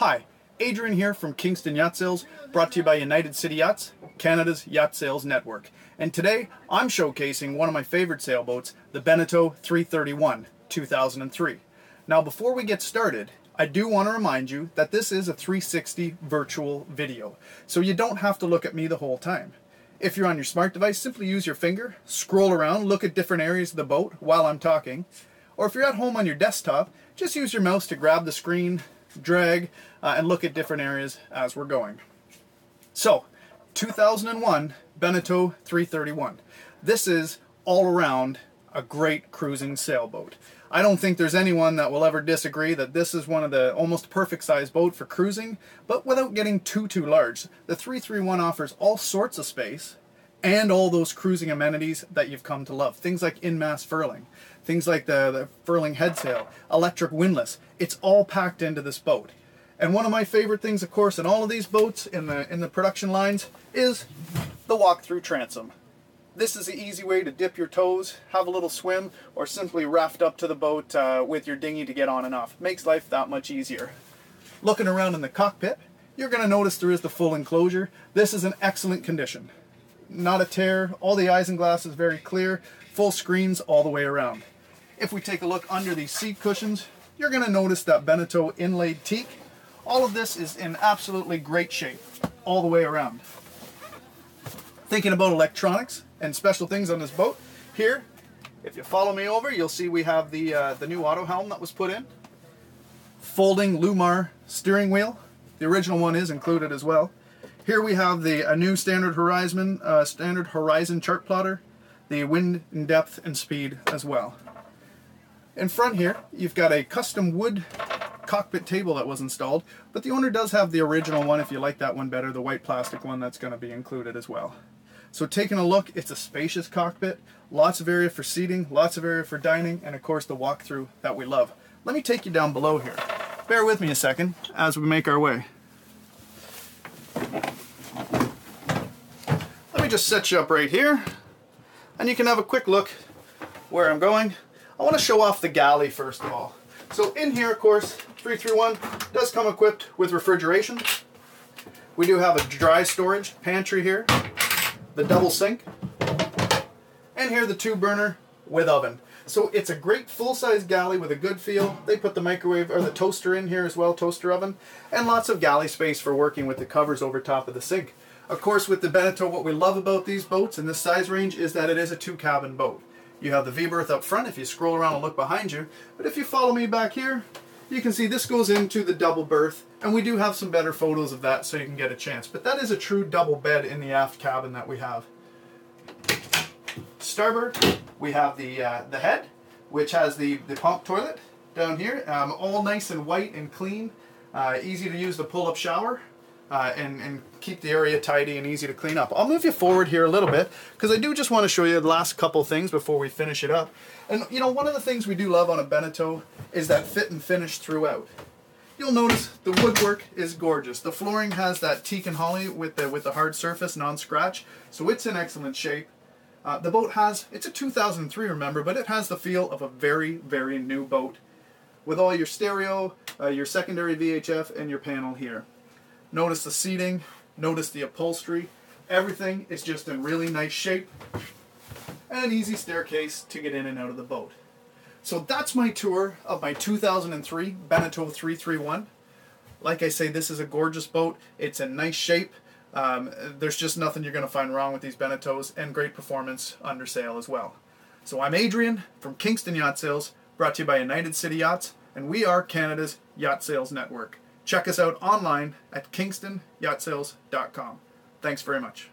Hi, Adrian here from Kingston Yacht Sales, brought to you by United City Yachts, Canada's yacht sales network. And today I'm showcasing one of my favorite sailboats, the Beneteau 331 2003. Now before we get started, I do want to remind you that this is a 360 virtual video, so you don't have to look at me the whole time. If you're on your smart device, simply use your finger, scroll around, look at different areas of the boat while I'm talking. Or if you're at home on your desktop, just use your mouse to grab the screen, drag, uh, and look at different areas as we're going. So, 2001 Beneteau 331. This is all around a great cruising sailboat. I don't think there's anyone that will ever disagree that this is one of the almost perfect size boat for cruising, but without getting too too large. The 331 offers all sorts of space and all those cruising amenities that you've come to love. Things like in-mast furling, things like the, the furling headsail, electric windlass. It's all packed into this boat. And one of my favorite things, of course, in all of these boats in the in the production lines is the walk-through transom. This is the easy way to dip your toes, have a little swim, or simply raft up to the boat uh, with your dinghy to get on and off. Makes life that much easier. Looking around in the cockpit, you're going to notice there is the full enclosure. This is in excellent condition. Not a tear, all the isinglass is very clear, full screens all the way around. If we take a look under these seat cushions, you're going to notice that Beneteau inlaid teak. All of this is in absolutely great shape all the way around. Thinking about electronics and special things on this boat, here, if you follow me over, you'll see we have the, uh, the new auto helm that was put in. Folding Lewmar steering wheel. The original one is included as well. Here we have the a new standard horizon uh, standard horizon chart plotter, the wind and depth and speed as well. In front here, you've got a custom wood cockpit table that was installed, but the owner does have the original one if you like that one better, the white plastic one that's going to be included as well. So taking a look, it's a spacious cockpit, lots of area for seating, lots of area for dining, and of course the walkthrough that we love. Let me take you down below here. Bear with me a second as we make our way. Let me just set you up right here, and you can have a quick look where I'm going. I want to show off the galley first of all. So in here, of course, 331 does come equipped with refrigeration. We do have a dry storage pantry here the double sink, and here the two burner with oven. So it's a great full-size galley with a good feel. They put the microwave or the toaster in here as well, toaster oven, and lots of galley space for working with the covers over top of the sink. Of course, with the Beneteau, what we love about these boats in this size range is that it is a two-cabin boat. You have the V-berth up front if you scroll around and look behind you, but if you follow me back here, you can see this goes into the double berth, and we do have some better photos of that so you can get a chance. But that is a true double bed in the aft cabin that we have. Starboard, we have the, uh, the head, which has the, the pump toilet down here, um, all nice and white and clean. Uh, easy to use the pull-up shower uh, and, and keep the area tidy and easy to clean up. I'll move you forward here a little bit because I do just want to show you the last couple things before we finish it up. And you know, one of the things we do love on a Beneteau is that fit and finish throughout. You'll notice the woodwork is gorgeous. The flooring has that teak and holly with the, with the hard surface, non-scratch, so it's in excellent shape. Uh, the boat has, it's a 2003 remember, but it has the feel of a very, very new boat with all your stereo, uh, your secondary VHF, and your panel here. Notice the seating, notice the upholstery. Everything is just in really nice shape. And an easy staircase to get in and out of the boat. So that's my tour of my 2003 Beneteau 331. Like I say, this is a gorgeous boat. It's in nice shape. Um, there's just nothing you're going to find wrong with these Beneteaus and great performance under sail as well. So I'm Adrian from Kingston Yacht Sales, brought to you by United City Yachts, and we are Canada's yacht sales network. Check us out online at kingstonyachtsales.com. Thanks very much.